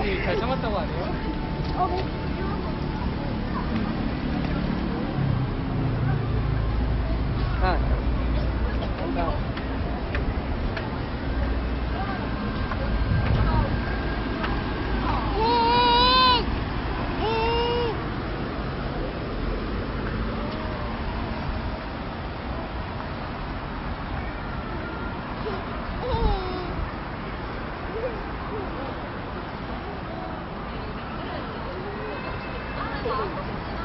아니 잘 참았다고 하네요. 어, 네. Thank you.